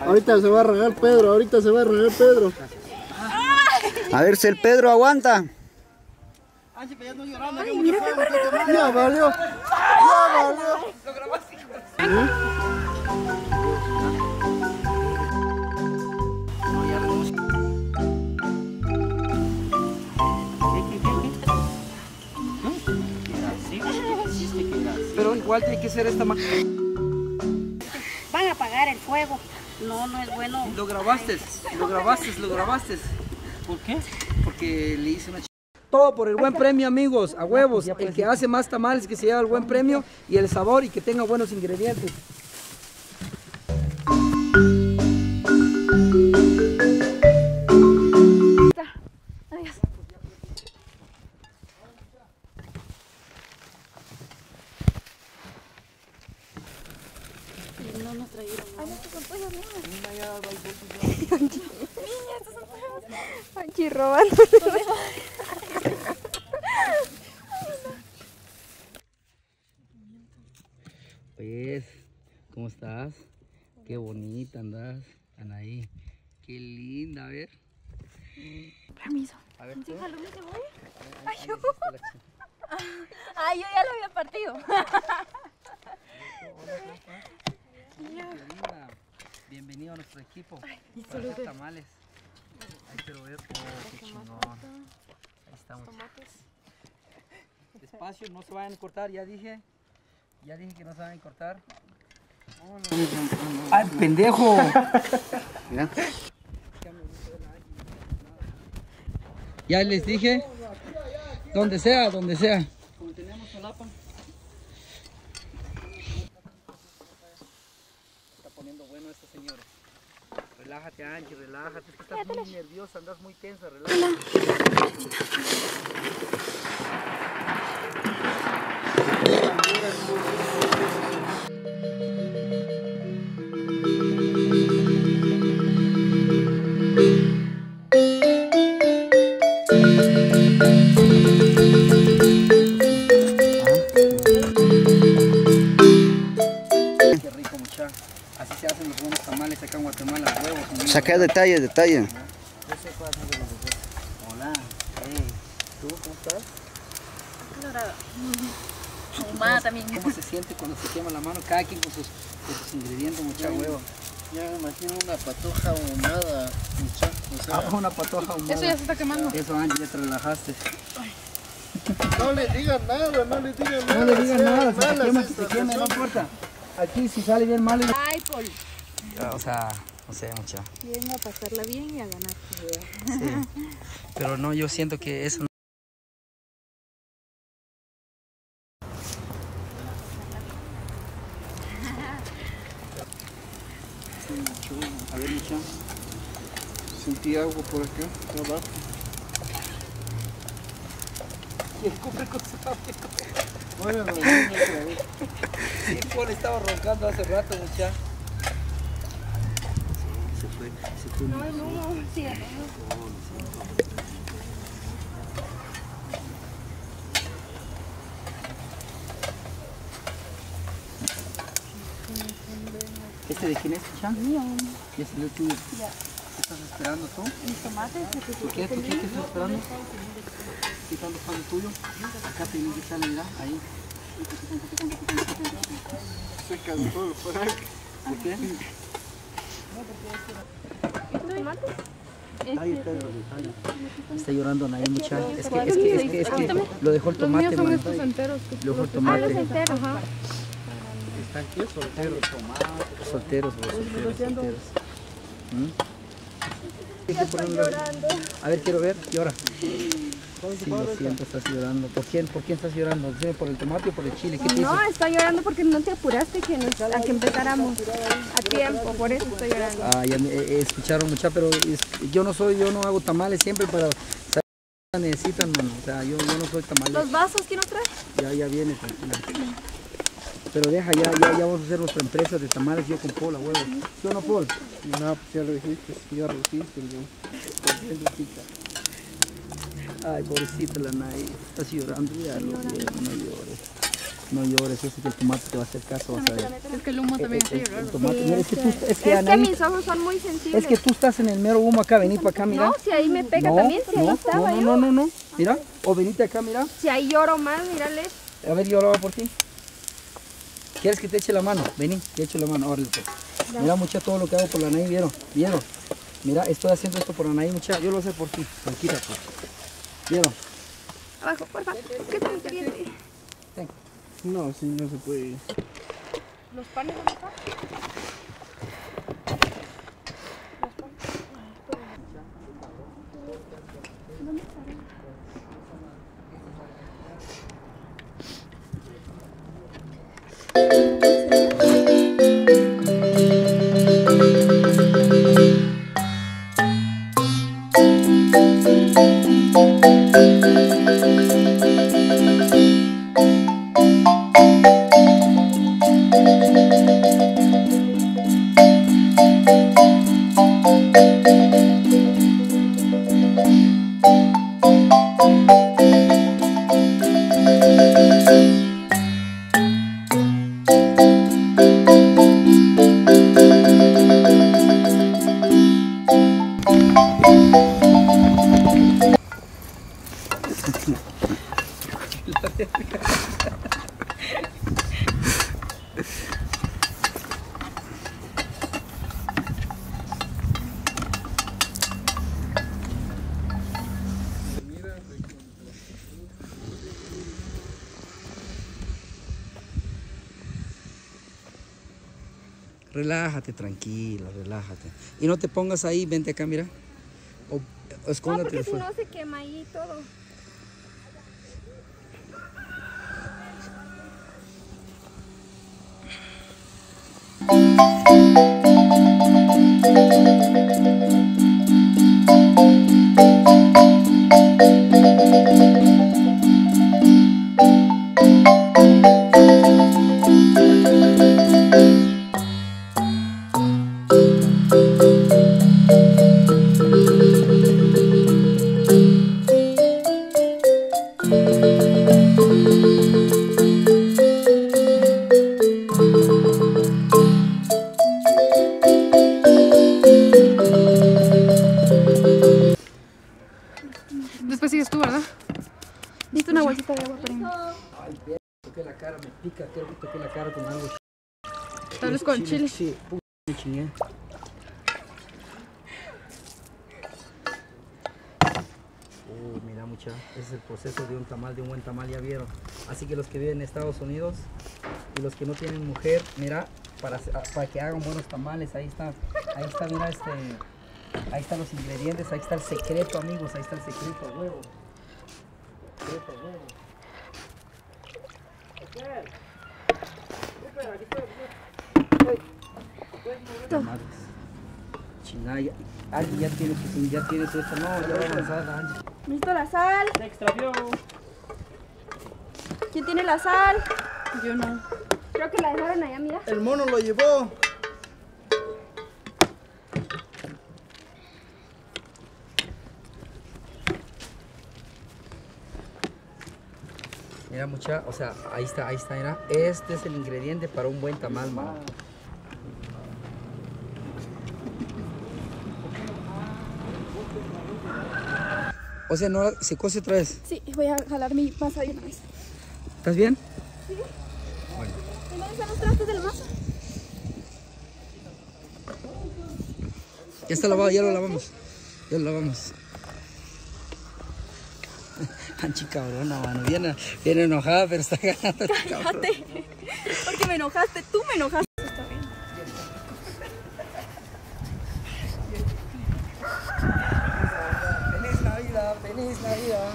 Ahorita se va a regar Pedro, ahorita se va a regar Pedro. A ver si el Pedro aguanta. Ya valió. Ya valió. Pero igual tiene que ser esta ma- Van a apagar el fuego. No, no es bueno. Lo grabaste, lo grabaste, lo grabaste. ¿Por qué? Porque le hice una ch- todo por el buen premio, amigos, a huevos. El que hace más tamales que se lleva el buen premio y el sabor y que tenga buenos ingredientes. No nos trajeron Aquí robando. Pues, ¿cómo estás? Qué bonita andas, Anaí. Qué linda, a ver. Permiso. A ver, tú. Déjalo, ¿me voy? Ay, yo. Ay, yo ya lo había partido. Qué linda. Nuestro equipo. Para hacer tamales. Ahí quiero ver. Oh, qué chingón. Ahí estamos. Despacio, no se vayan a cortar, ya dije. Ya dije que no se vayan a cortar. ¡Ay, pendejo! Ya les dije. Donde sea, donde sea. Como tenemos solapa. Está poniendo bueno esto, señores. Relájate, Angie, relájate. Es que estás muy nerviosa, andas muy tensa, relájate. Saca detalle, detalle. Hola. Hey. ¿Tú cómo estás? Humada también. ¿Cómo se siente cuando se quema la mano? Cada quien con sus, con sus ingredientes, mucha huevo. Ya me imagino una patoja ahumada, mucha. O sea, Ah, una patoja humada. Eso ya se está quemando. Eso, Angie, ya te relajaste. no le digan nada, no le digan nada. No le digan nada, si se malas quema, si se estas quema, no importa. Aquí si sale bien malo. Ay, Paul. O sea, no sé, mucha. Vienen a pasarla bien y a ganar. Sí. Pero no, yo siento que eso no. A ver, mucha. Sentí agua por acá, abajo. Y el cofre con sabe. Bueno, no, no, no, Sí, Paul estaba roncando hace rato, mucha. Fue, se fue. No, no, sí. ¿Este de quién es, mucha? Mío. ¿Y es el tuyo? ¿Qué estás esperando tú? Mis tomates. ¿Por qué? ¿Por qué? ¿Qué estás esperando? ¿Qué tanto está el tuyo? Acá que salir, mira, ahí. se calentó por acá. ¿Por qué? Ahí está, está llorando nadie mucha. Es que, es que, es que, es que lo dejó el tomate, enteros. Lo dejó el tomate. enteros. Ajá. Están aquí solteros. Solteros, vos, solteros, solteros. ¿Mm? Que ponerle- A ver, quiero ver, llora. Sí, lo siento, estás llorando. ¿Por quién, por quién estás llorando? ¿Sí, ¿Por el tomate o por el chile? ¿Qué te hizo? No, estoy llorando porque no te apuraste que nos- a que empezáramos a tiempo, por eso estoy llorando. Ah, ya me, eh, escucharon mucha, pero es- yo no soy, yo no hago tamales siempre para necesitan, mano. O sea, yo, yo no soy tamalero. ¿Los vasos quién nos trae? Ya, ya viene, tranquila. Pero deja, ya, ya, ya vamos a hacer nuestra empresa de tamales yo con Paul, huevo. ¿Sí o no, Paul? No, pues ya lo dijiste, ya lo dijiste. ¿no? Ay, pobrecita la Nay. Estás llorando, ya lo no llores. No llores, sé que el tomate te va a hacer caso, vas a ver. Es que el humo también El, hace llorar. mira, es que tú, es que Es que Anaí, mis ojos son muy sensibles. es que tú estás en el mero humo acá, vení para acá, mira. No, si ahí me pega no, también, si ahí no, estaba no, no, yo. no, no, no, mira, o venite acá, mira. Si ahí lloro más, mírale. A ver, yo lo hago por ti. ¿Quieres que te eche la mano? Vení, te echo la mano, órale pues. Mira mucha todo lo que hago por la Anaí, ¿vieron? ¿Vieron? Mira, estoy haciendo esto por la Anaí, mucha, yo lo sé por ti, tranquila pues. ¿Vieron? Abajo, por favor. ¿Qué te gustaría decir? No, sí, no se puede ir. ¿Los panes dónde están? Relájate, tranquila, relájate. Y no te pongas ahí, vente acá, mira. O, o No, escóndete porque si no se quema ahí todo. Después una bolsita de agua para. Ay, toqué la cara, me pica, que toqué la cara con algo. Tal vez con chile. Sí, puta, me chingué. Uh, mira mucha, ese es el proceso de un tamal, de un buen tamal, ya vieron. Así que los que viven en Estados Unidos y los que no tienen mujer, mira, para, hacer- para que hagan buenos tamales, ahí está, ahí está, mira este, ahí están los ingredientes, ahí está el secreto amigos, ahí está el secreto, huevo. Secreto, a huevo. Madres. Chinaya. Alguien ya tiene su, ya tiene su esto. No, ya va avanzada, Angie. Necesito la sal. Se extravió. ¿Quién tiene la sal? Yo no. Creo que la dejaron allá, mira. El mono lo llevó. Mira mucha, o sea, ahí está, ahí está, mira. Este es el ingrediente para un buen tamal, mano. O sea, no se cose otra vez. Sí, voy a jalar mi masa de una vez. ¿Estás bien? ¿Y dónde están los trastes de la masa? Ya está lavado, ya lo lavamos. Ya lo lavamos. Anchi cabrona, mano. Viene, viene enojada, pero está ganando. este. Cállate. Porque me enojaste, tú me enojaste. Está bien. Feliz Navidad, feliz Navidad.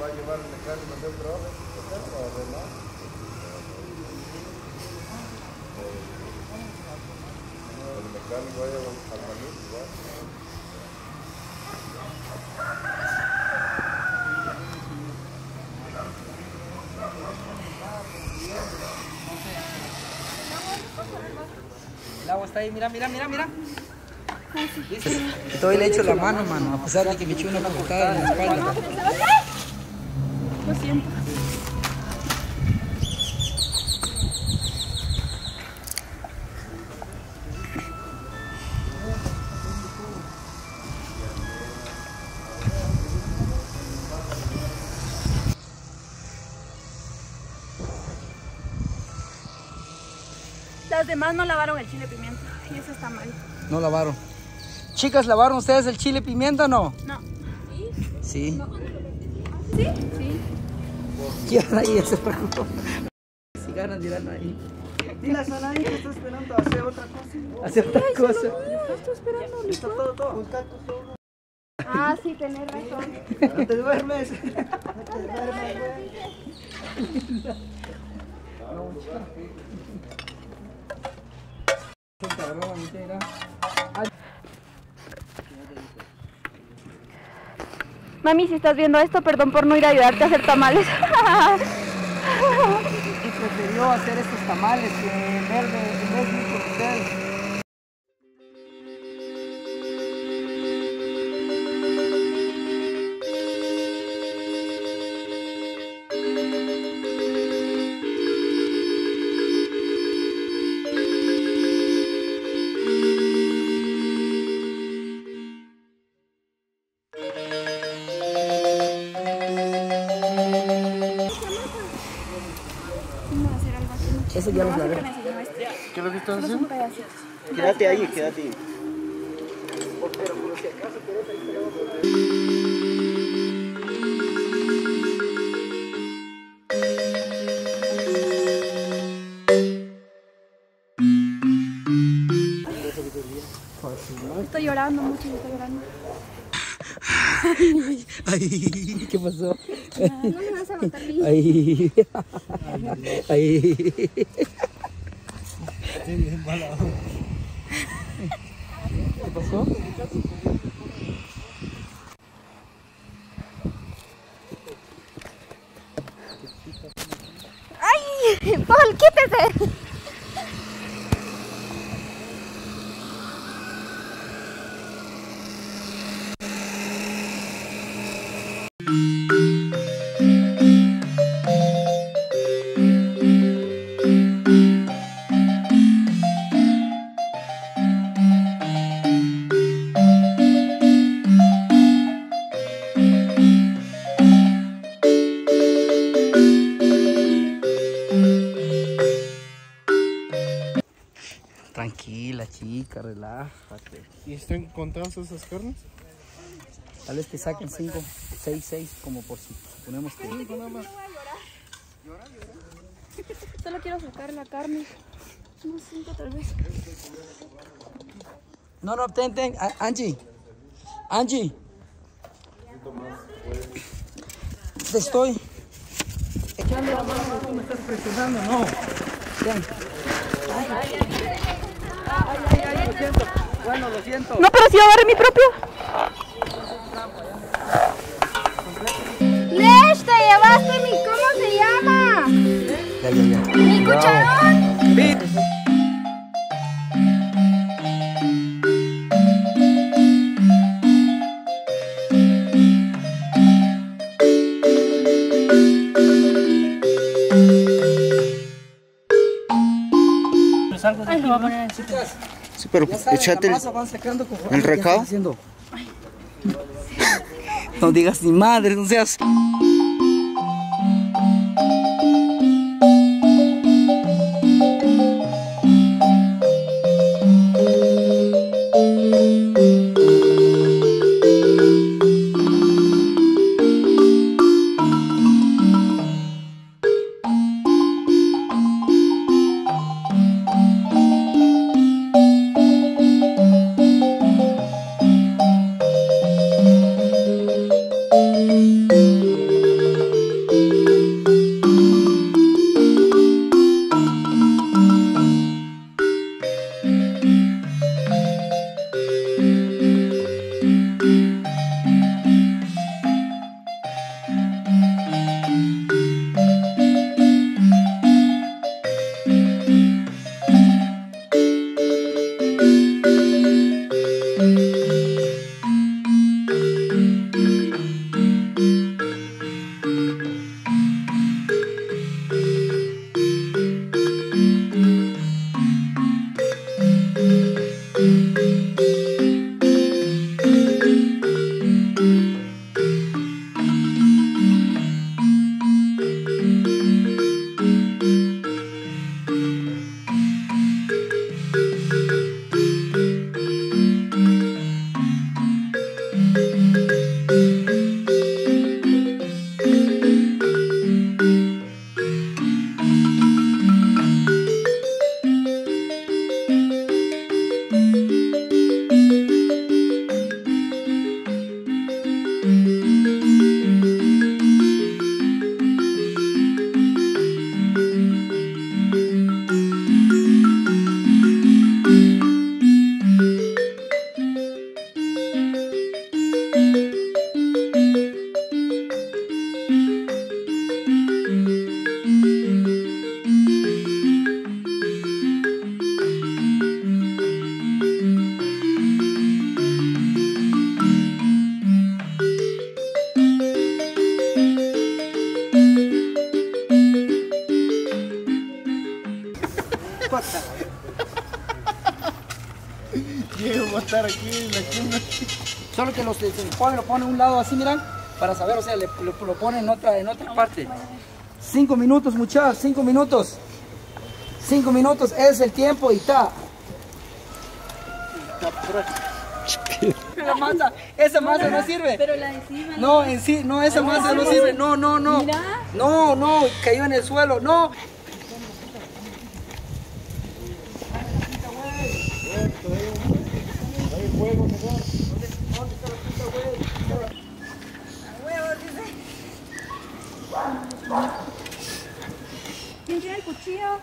va a llevar el mecánico El vaya al agua está ahí, mira, mira, mira, mira. Y todavía le echo la mano, mano, a pesar de que me echó una patada en la espalda. Lo siento. Las demás no lavaron el chile pimienta y eso está mal. No lavaron. Chicas, ¿lavaron ustedes el chile pimienta o no? No. Sí. ¿Sí? Sí. Ahí se preocupó. Si ganan, dirán ahí. Dile a Sanaí que está esperando a hacer otra cosa. Hacer otra cosa. Estoy esperando. Está todo, todo. Ah, sí, tenés razón. No te duermes. Mami, si estás viendo esto, perdón por no ir a ayudarte a hacer tamales. Y prefirió hacer estos tamales que en vez de, en vez de ustedes. Eso ya lavé. ¿Qué es lo que estás haciendo? Quédate ahí, quédate ahí. Estoy llorando mucho, estoy llorando. Ay, ¿qué pasó? No me vas a matar bien. Ay, ay. ¿Qué pasó? ¡Ay! ¡Paul, quítese! Tranquila, chica, relájate. ¿Y están contadas esas carnes? Tal vez que saquen 5, 6, 6, como por si suponemos que... Solo quiero sacar la carne. No siento tal vez. No, no, ten, ten, Angie. Angie. Te estoy echando la mano, tú me estás presionando, no. Ten. Ay, ay, ay, lo siento. Bueno, lo siento. No, pero si yo agarré mi propio. Lesh, te llevaste mi. ¿Cómo se llama? Ya, ya, ya. Mi cucharón. Ay, lo voy a poner Sí, pero échate la el... el haciendo. No digas ni madre, no seas. Los se pone, lo pone a un lado así, miran, para saber, o sea, le, lo, lo pone en otra, en otra parte. Cinco minutos, muchachos, cinco minutos. Cinco minutos es el tiempo y está. La masa, esa masa no sirve. Pero la encima. No, en sí, no, esa masa no sirve. No, no, no. No, no, cayó en el suelo. No. ¿Quién tiene el cuchillo?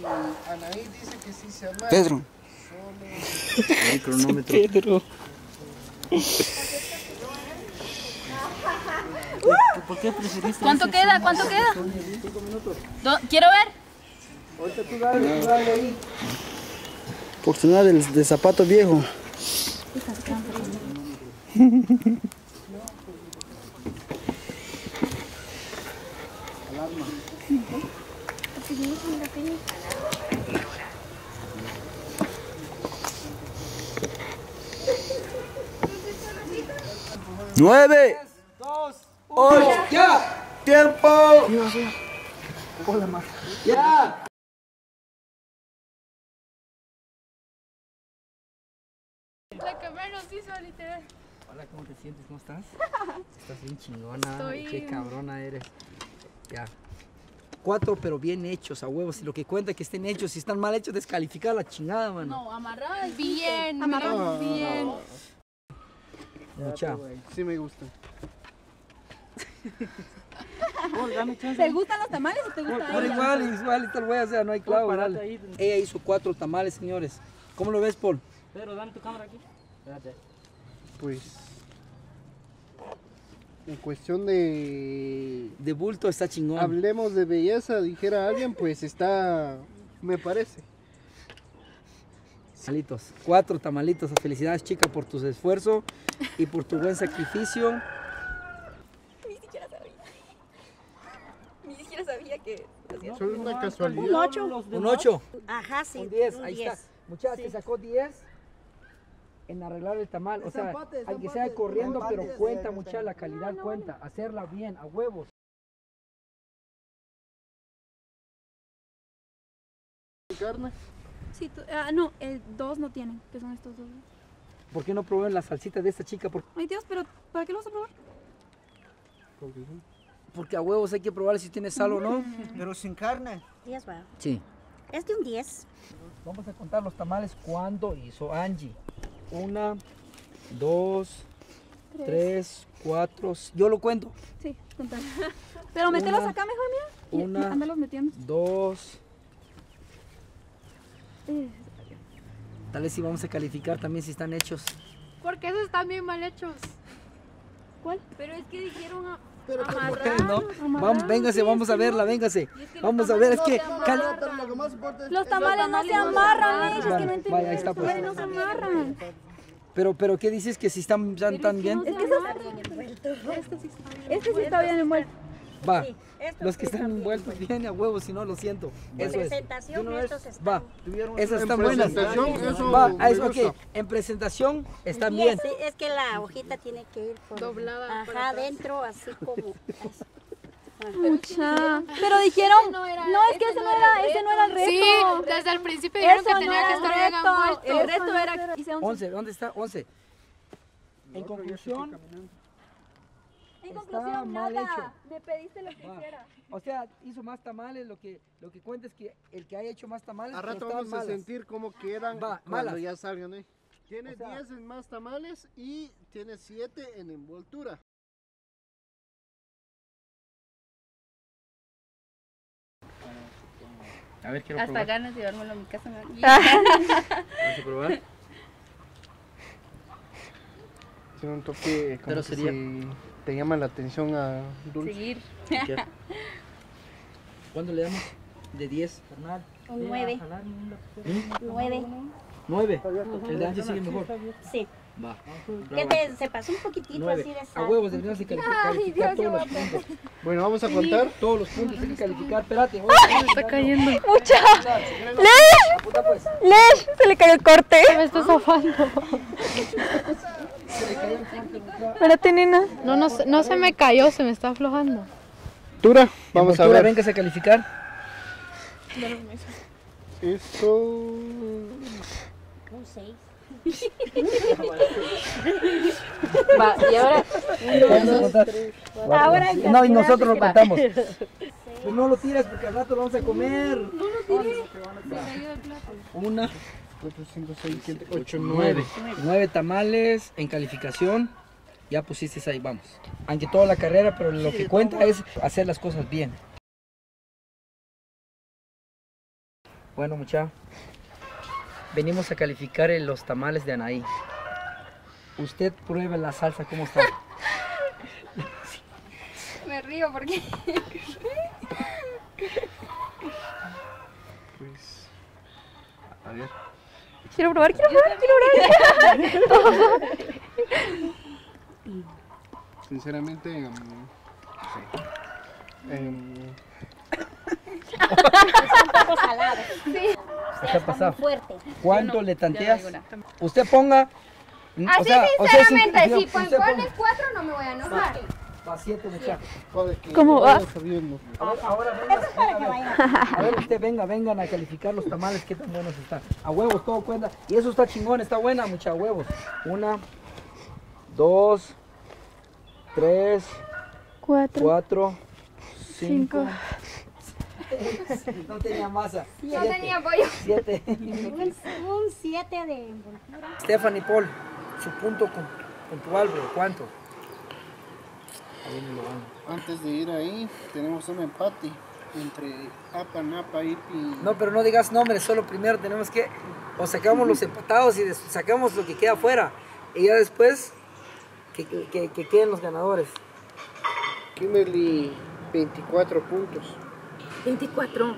Y Anaí dice que sí se ama. Pedro. El cronómetro. Pedro. ¿Cuánto queda? ¿Cuánto queda? Quiero ver. Ahorita tú dale, tú dale ahí. Oportunidad del, de zapato viejo. Nueve. Dos, uno, ya. Tiempo. Ya. La cámara nos hizo literal. Hola, ¿cómo te sientes? ¿Cómo estás? Estás bien chingona. Estoy- Qué cabrona eres. Ya. Cuatro, pero bien hechos, a huevos. Y lo que cuenta es que estén hechos. Si están mal hechos, descalificar la chingada, mano. No, amarradas. Bien, amarramos bien. Mucha. Sí me gusta. ¿Te gustan los tamales o te gusta Por ella? igual, igual, está el güey, o sea, no hay clavo. dale. Ella hizo cuatro tamales, señores. ¿Cómo lo ves, Paul? Pues. En cuestión de. De bulto está chingón. Hablemos de belleza, dijera alguien, pues está. Me parece. Tamalitos. Cuatro tamalitos. Felicidades, chica, por tu esfuerzo y por tu buen sacrificio. Ni siquiera sabía. Ni siquiera sabía que. Solo una Un casualidad. 8. Un 8, Ajá, sí. un 10, un ahí 10. está. Muchachos, te sacó 10 en arreglar el tamal. O sea, al que sea corriendo, pero cuenta, mucha la calidad cuenta. Hacerla bien, a huevos. Carne. Sí, ah, no, el dos no tienen, que son estos dos. ¿Por qué no prueben la salsita de esta chica? Por- Ay Dios, pero ¿para qué lo vas a probar? Porque a huevos hay que probar si tiene sal o no. Pero sin carne. 10 va. Sí. Es de un 10. Vamos a contar los tamales cuando hizo Angie. Una, dos, tres, cuatro. Yo lo cuento. Sí, contame. Pero mételos Una, acá mejor, mira. Y- una. Ándalos metiendo. Dos. Eh, Tal vez si vamos a calificar también si están hechos. Porque esos están bien mal hechos. ¿Cuál? Pero es que dijeron amarrar. Vamos, véngase, vamos a verla, véngase. Vamos a ver, es que. cali- Pero lo que más importa es Los tamales no se amarran, es que no ahí está, pues. No se amarran. Pero, pero, ¿qué dices que si están tan, tan bien? Es que. Este sí está bien envuelto. Va. Los que están envueltos bien a huevos, si no, lo siento. Eso es. presentación, estos están- Va. Esas En están buenas. eso Va, ah, es, ok. gusta. En presentación están bien. sí, es que la hojita tiene que ir por Doblada Ajá, adentro, así como. así. Mucha. Pero dijeron, no, era- es que ese no era ese no era el reto. Sí, desde el principio dijeron que tenía que el estar bien reto. envuelto. El reto era hice once. 11, ¿dónde está? 11. En conclusión, En Está conclusión, mal nada. hecho. Me pediste lo que Va. hiciera. o sea, hizo más tamales. Lo que, lo que cuenta es que el que haya hecho más tamales A rato vamos a malas. sentir cómo quedan Va, cuando malas. ya salgan, ¿eh? Tiene O sea- 10 en más tamales y tiene 7 en envoltura. A ver, quiero Hasta probar. ganas de llevármelo a mi casa. me- Vamos a probar. Tiene un toque como Pero sería- si te llama la atención a dulce. Seguir. ¿Cuándo le damos? De 10, carnal. Un Ve a nueve. jalarme un lapicero. 9. 9. El de Angie sigue mejor. Sí. Va. Que te, se pasó un poquitito Nueve. así de A sal. huevos deberíamos de calificar, calificar todos los puntos. Bueno, vamos a contar. Todos los puntos hay que calificar. Espérate. Está cayendo. ¡Mucha! Apunta pues. ¡Lesh! Se le cayó el corte. Me está zafando. Espérate, nena. No, no, se- no se me cayó, se me está aflojando. Altura, vamos a ver. Véngase a calificar. Esto. Un seis. Va, y ahora. Vamos a contar. Ahora No, y nosotros lo contamos. Pues no lo tires porque al rato lo vamos a comer. Una, 4, 5, 6, 7, 8, nueve. 9. Nueve tamales en calificación. Ya pusiste ahí, vamos. Aunque toda la carrera, pero lo que cuenta es hacer las cosas bien. Bueno, mucha. Venimos a calificar los tamales de Anaí. Usted pruebe la salsa, ¿cómo está? Me río porque. Pues. A ver. Quiero probar, quiero probar, quiero probar. Sinceramente. em. Em, un poco salado. Está pasado. Fuerte. ¿Cuánto le tanteas? Usted ponga. mm, Así o sea, o sea, es un- sinceramente, si ponga- pones cuatro no me voy a enojar. Pa' siete, que ¿Cómo va? vaya sabiendo. A ver, ahora venga, venga, venga. A ver, usted venga, vengan a calificar los tamales, qué tan buenos están. A huevos, todo cuenta. Y eso está chingón, está buena, mucha huevos. Una, dos, tres, Cuatro. cuatro, cinco. Cinco. No tenía masa. No tenía pollo. Siete. Un, un siete de envoltura. Stephanie Paul, su punto con, con tu Álvaro, ¿cuánto? Antes de ir ahí, tenemos un empate entre APA, NAPA, IPI. No, pero no digas nombres, solo primero tenemos que, o sacamos los empatados y sacamos lo que queda afuera. Y ya después, que, que- que queden los ganadores. Kimberly, 24 puntos. 24.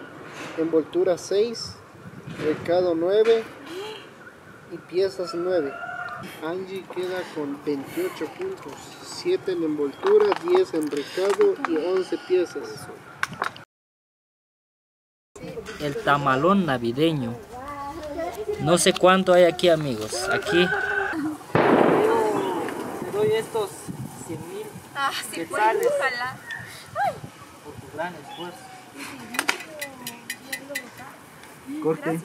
Envoltura 6. Recado 9. Y piezas 9. Angie queda con 28 puntos. 7 en envoltura, 10 en recado y 11 piezas. el tamalón navideño. No sé cuánto hay aquí, amigos. Aquí. Te doy estos 100 mil Ah, sí, pues, Quetzales. por tu gran esfuerzo. Corte.